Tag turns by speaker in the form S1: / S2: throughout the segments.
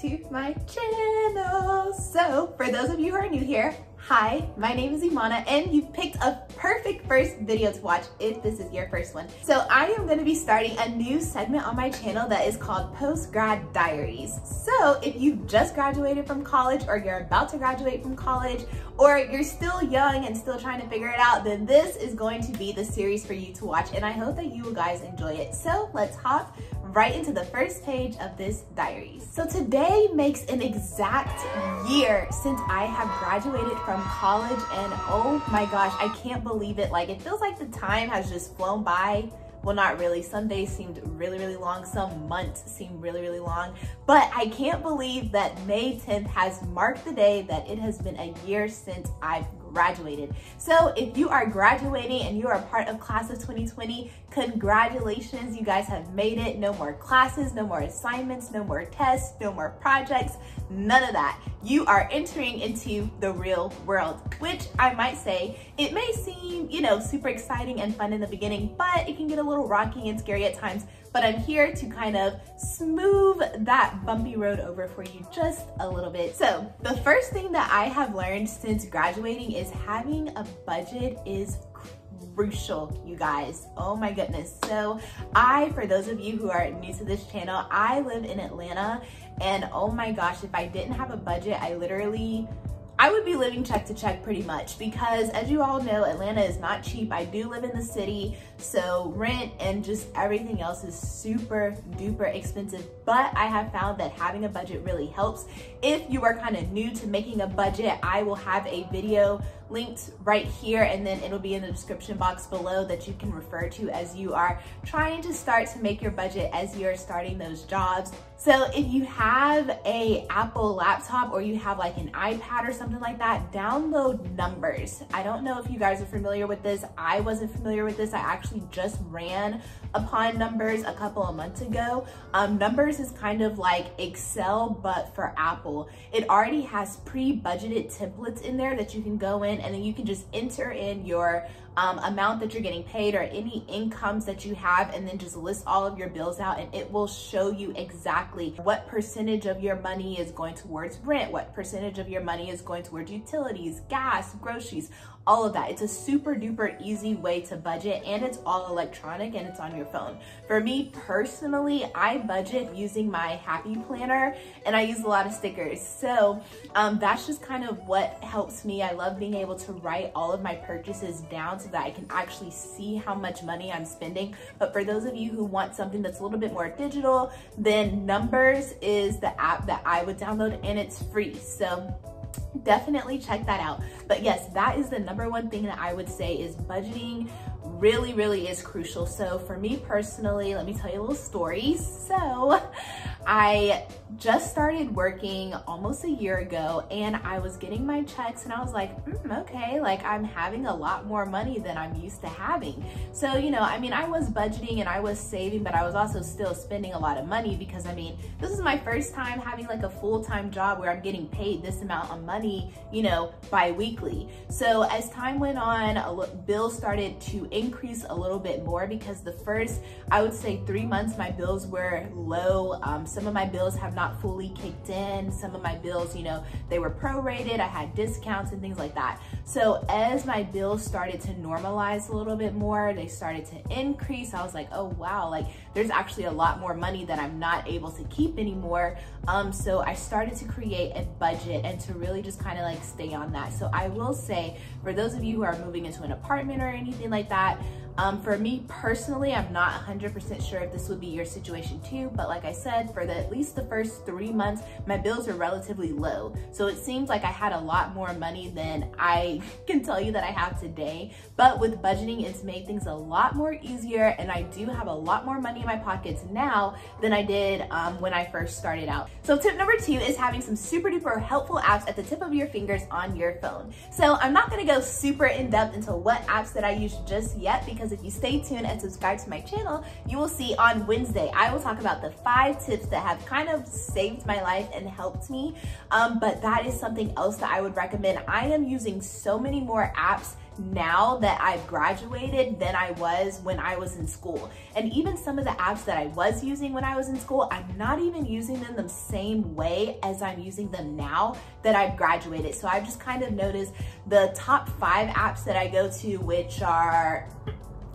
S1: to my channel. So for those of you who are new here, Hi, my name is Emana and you've picked a perfect first video to watch if this is your first one. So I am gonna be starting a new segment on my channel that is called Post Grad Diaries. So if you've just graduated from college or you're about to graduate from college or you're still young and still trying to figure it out, then this is going to be the series for you to watch and I hope that you guys enjoy it. So let's hop right into the first page of this diary. So today makes an exact year since I have graduated from college and oh my gosh, I can't believe it. Like it feels like the time has just flown by. Well not really. Some days seemed really really long. Some months seemed really really long. But i can't believe that may 10th has marked the day that it has been a year since i've graduated. So if you are graduating and you are part of class of 2020, congratulations, you guys have made it. No more classes, no more assignments, no more tests, no more projects, none of that. You are entering into the real world, which I might say, it may seem, you know, super exciting and fun in the beginning, but it can get a little rocky and scary at times but I'm here to kind of smooth that bumpy road over for you just a little bit. So the first thing that I have learned since graduating is having a budget is crucial, you guys. Oh my goodness. So I, for those of you who are new to this channel, I live in Atlanta and oh my gosh, if I didn't have a budget, I literally I would be living check to check pretty much because as you all know, Atlanta is not cheap. I do live in the city, so rent and just everything else is super duper expensive. But I have found that having a budget really helps. If you are kind of new to making a budget, I will have a video linked right here and then it'll be in the description box below that you can refer to as you are trying to start to make your budget as you're starting those jobs. So if you have a Apple laptop or you have like an iPad or something like that, download Numbers. I don't know if you guys are familiar with this. I wasn't familiar with this. I actually just ran upon Numbers a couple of months ago. Um, numbers is kind of like Excel, but for Apple. It already has pre-budgeted templates in there that you can go in and then you can just enter in your um, amount that you're getting paid or any incomes that you have and then just list all of your bills out and it will show you exactly what percentage of your money is going towards rent, what percentage of your money is going towards utilities, gas, groceries, all of that. It's a super duper easy way to budget and it's all electronic and it's on your phone. For me personally, I budget using my Happy Planner and I use a lot of stickers. So um, that's just kind of what helps me. I love being able to write all of my purchases down so that I can actually see how much money I'm spending. But for those of you who want something that's a little bit more digital, then Numbers is the app that I would download and it's free. So definitely check that out. But yes, that is the number one thing that I would say is budgeting really, really is crucial. So for me personally, let me tell you a little story. So I just started working almost a year ago and I was getting my checks and I was like, mm, okay, like I'm having a lot more money than I'm used to having. So, you know, I mean, I was budgeting and I was saving, but I was also still spending a lot of money because I mean, this is my first time having like a full-time job where I'm getting paid this amount of money, you know, bi-weekly. So as time went on, bills started to increase a little bit more because the first, I would say three months, my bills were low. Um, some of my bills have not fully kicked in. Some of my bills, you know, they were prorated. I had discounts and things like that. So as my bills started to normalize a little bit more, they started to increase. I was like, oh wow, like there's actually a lot more money that I'm not able to keep anymore. Um, so I started to create a budget and to really just kind of like stay on that. So I will say, for those of you who are moving into an apartment or anything like that, um, for me personally, I'm not 100% sure if this would be your situation too, but like I said, for the, at least the first three months, my bills are relatively low. So it seems like I had a lot more money than I can tell you that I have today. But with budgeting, it's made things a lot more easier and I do have a lot more money in my pockets now than I did um, when I first started out. So tip number two is having some super duper helpful apps at the tip of your fingers on your phone. So I'm not gonna go super in depth into what apps that I use just yet because because if you stay tuned and subscribe to my channel, you will see on Wednesday, I will talk about the five tips that have kind of saved my life and helped me. Um, but that is something else that I would recommend. I am using so many more apps now that I've graduated than I was when I was in school. And even some of the apps that I was using when I was in school, I'm not even using them the same way as I'm using them now that I've graduated. So I've just kind of noticed the top five apps that I go to, which are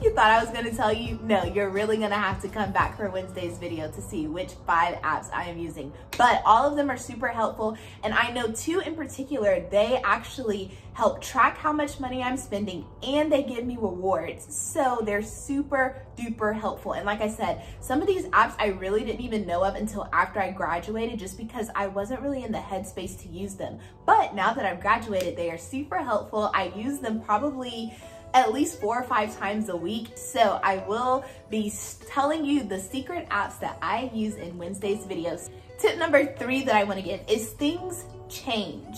S1: you thought I was gonna tell you? No, you're really gonna have to come back for Wednesday's video to see which five apps I am using. But all of them are super helpful. And I know two in particular, they actually help track how much money I'm spending and they give me rewards. So they're super duper helpful. And like I said, some of these apps I really didn't even know of until after I graduated just because I wasn't really in the headspace to use them. But now that I've graduated, they are super helpful. I use them probably at least four or five times a week. So I will be telling you the secret apps that I use in Wednesday's videos. Tip number three that I wanna give is things change.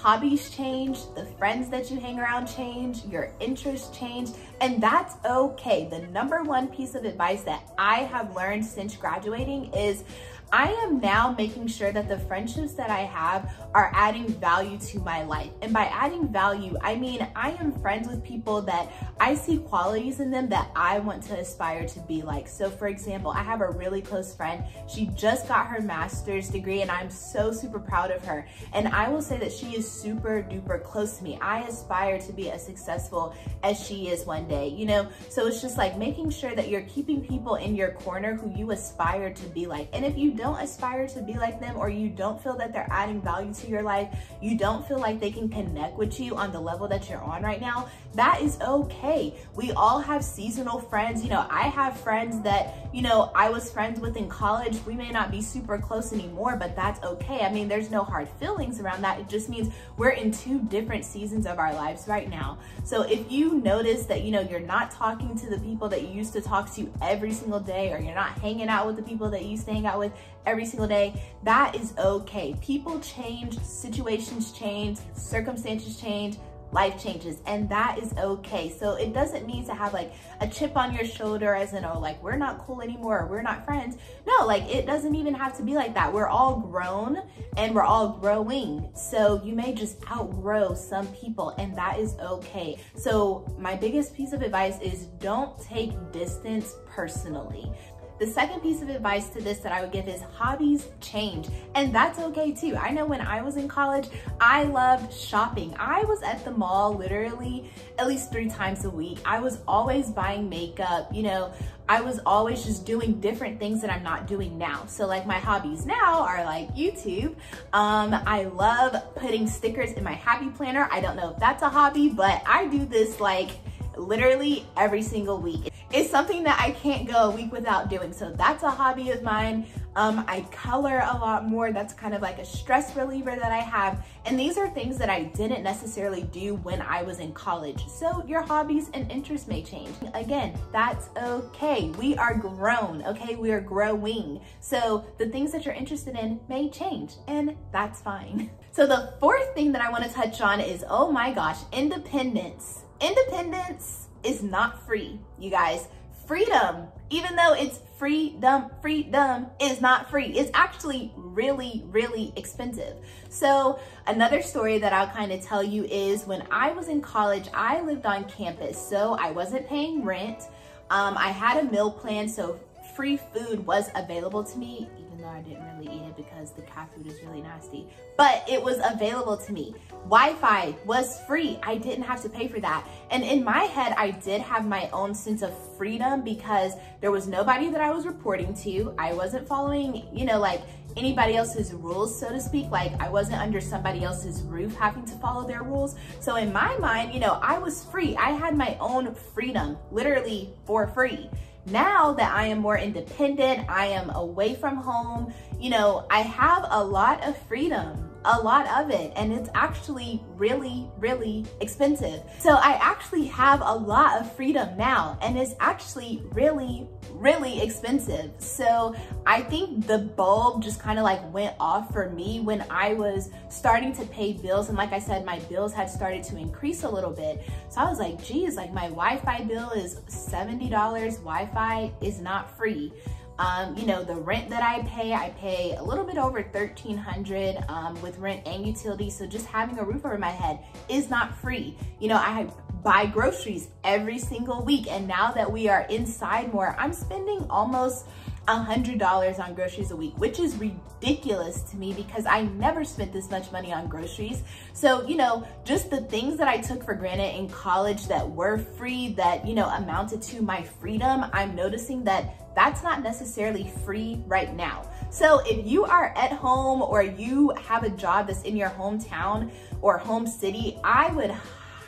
S1: Hobbies change, the friends that you hang around change, your interests change, and that's okay. The number one piece of advice that I have learned since graduating is I am now making sure that the friendships that I have are adding value to my life. And by adding value, I mean I am friends with people that I see qualities in them that I want to aspire to be like. So for example, I have a really close friend. She just got her master's degree and I'm so super proud of her. And I will say that she is super duper close to me. I aspire to be as successful as she is one day, you know? So it's just like making sure that you're keeping people in your corner who you aspire to be like. And if you don't aspire to be like them or you don't feel that they're adding value to your life, you don't feel like they can connect with you on the level that you're on right now, that is okay. We all have seasonal friends. You know, I have friends that, you know, I was friends with in college. We may not be super close anymore, but that's okay. I mean, there's no hard feelings around that. It just means we're in two different seasons of our lives right now. So if you notice that, you know, you're not talking to the people that you used to talk to every single day, or you're not hanging out with the people that you used to hang out with every single day, that is okay. People change, situations change, circumstances change, life changes and that is okay. So it doesn't mean to have like a chip on your shoulder as in, oh, like we're not cool anymore, we're not friends. No, like it doesn't even have to be like that. We're all grown and we're all growing. So you may just outgrow some people and that is okay. So my biggest piece of advice is don't take distance personally. The second piece of advice to this that I would give is hobbies change. And that's okay too. I know when I was in college, I loved shopping. I was at the mall literally at least three times a week. I was always buying makeup, you know, I was always just doing different things that I'm not doing now. So like my hobbies now are like YouTube. Um, I love putting stickers in my happy planner. I don't know if that's a hobby, but I do this like literally every single week. It's something that I can't go a week without doing. So that's a hobby of mine. Um, I color a lot more. That's kind of like a stress reliever that I have. And these are things that I didn't necessarily do when I was in college. So your hobbies and interests may change. Again, that's okay. We are grown, okay? We are growing. So the things that you're interested in may change and that's fine. So the fourth thing that I wanna touch on is, oh my gosh, independence. Independence is not free, you guys. Freedom, even though it's freedom, freedom is not free. It's actually really, really expensive. So another story that I'll kind of tell you is when I was in college, I lived on campus. So I wasn't paying rent. Um, I had a meal plan, so free food was available to me, though I didn't really eat it because the cat food is really nasty. But it was available to me. Wi-Fi was free. I didn't have to pay for that. And in my head, I did have my own sense of freedom because there was nobody that I was reporting to. I wasn't following, you know, like anybody else's rules, so to speak. Like I wasn't under somebody else's roof having to follow their rules. So in my mind, you know, I was free. I had my own freedom, literally for free. Now that I am more independent, I am away from home, you know, I have a lot of freedom a lot of it and it's actually really, really expensive. So I actually have a lot of freedom now and it's actually really, really expensive. So I think the bulb just kind of like went off for me when I was starting to pay bills. And like I said, my bills had started to increase a little bit. So I was like, geez, like my Wi-Fi bill is $70. Wi-Fi is not free. Um, you know, the rent that I pay, I pay a little bit over 1300 um, with rent and utilities. So just having a roof over my head is not free. You know, I buy groceries every single week. And now that we are inside more, I'm spending almost $100 on groceries a week, which is ridiculous to me because I never spent this much money on groceries. So, you know, just the things that I took for granted in college that were free, that, you know, amounted to my freedom, I'm noticing that that's not necessarily free right now. So if you are at home or you have a job that's in your hometown or home city, I would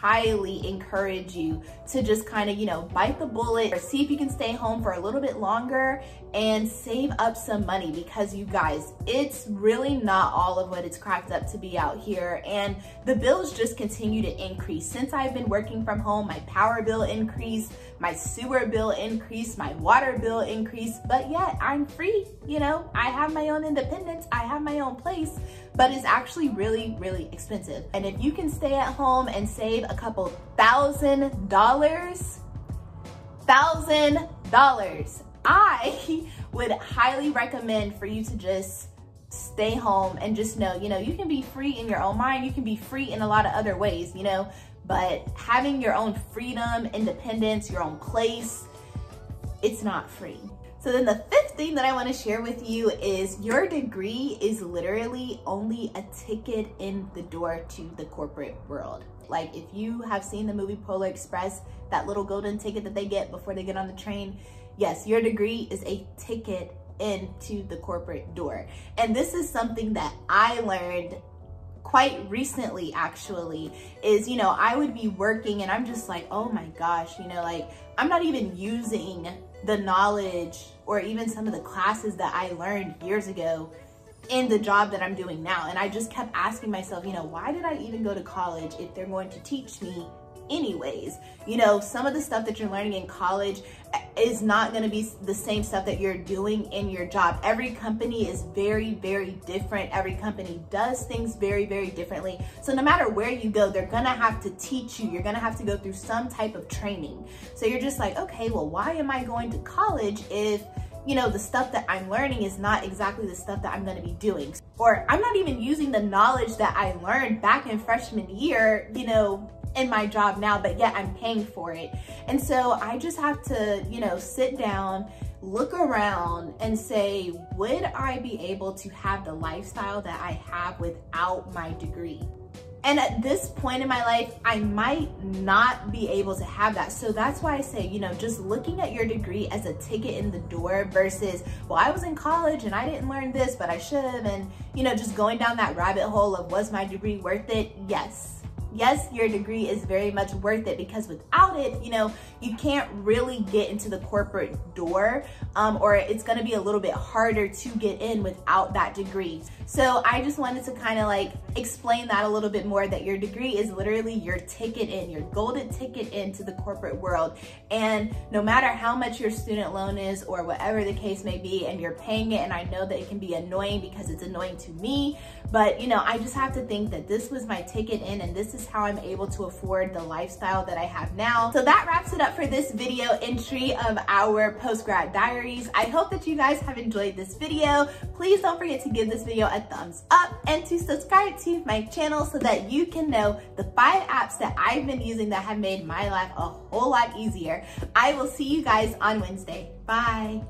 S1: highly encourage you to just kind of, you know, bite the bullet or see if you can stay home for a little bit longer and save up some money because you guys, it's really not all of what it's cracked up to be out here. And the bills just continue to increase. Since I've been working from home, my power bill increased, my sewer bill increased, my water bill increased, but yet I'm free. You know, I have my own independence, I have my own place, but it's actually really, really expensive. And if you can stay at home and save a couple thousand dollars, thousand dollars, I would highly recommend for you to just stay home and just know, you know, you can be free in your own mind. You can be free in a lot of other ways, you know, but having your own freedom, independence, your own place, it's not free. So then the fifth thing that I wanna share with you is your degree is literally only a ticket in the door to the corporate world. Like if you have seen the movie Polar Express, that little golden ticket that they get before they get on the train, yes, your degree is a ticket into the corporate door. And this is something that I learned quite recently actually is you know I would be working and I'm just like oh my gosh you know like I'm not even using the knowledge or even some of the classes that I learned years ago in the job that I'm doing now and I just kept asking myself you know why did I even go to college if they're going to teach me anyways. You know, some of the stuff that you're learning in college is not going to be the same stuff that you're doing in your job. Every company is very, very different. Every company does things very, very differently. So no matter where you go, they're going to have to teach you. You're going to have to go through some type of training. So you're just like, okay, well, why am I going to college if you know, the stuff that I'm learning is not exactly the stuff that I'm gonna be doing. Or I'm not even using the knowledge that I learned back in freshman year, you know, in my job now, but yet I'm paying for it. And so I just have to, you know, sit down, look around and say, would I be able to have the lifestyle that I have without my degree? And at this point in my life, I might not be able to have that. So that's why I say, you know, just looking at your degree as a ticket in the door versus, well, I was in college and I didn't learn this, but I should have. And, you know, just going down that rabbit hole of was my degree worth it? Yes yes, your degree is very much worth it because without it, you know, you can't really get into the corporate door um, or it's gonna be a little bit harder to get in without that degree. So I just wanted to kind of like explain that a little bit more that your degree is literally your ticket in, your golden ticket into the corporate world. And no matter how much your student loan is or whatever the case may be, and you're paying it, and I know that it can be annoying because it's annoying to me, but you know, I just have to think that this was my ticket in and this is how I'm able to afford the lifestyle that I have now. So that wraps it up for this video entry of our post-grad diaries. I hope that you guys have enjoyed this video. Please don't forget to give this video a thumbs up and to subscribe to my channel so that you can know the five apps that I've been using that have made my life a whole lot easier. I will see you guys on Wednesday. Bye.